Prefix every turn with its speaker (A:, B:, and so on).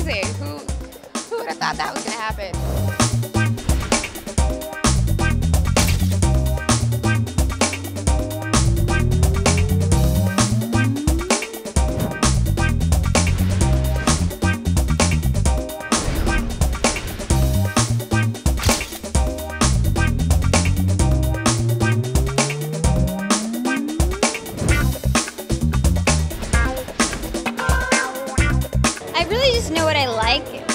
A: Who, who would have thought that was gonna happen?
B: Really just know what I like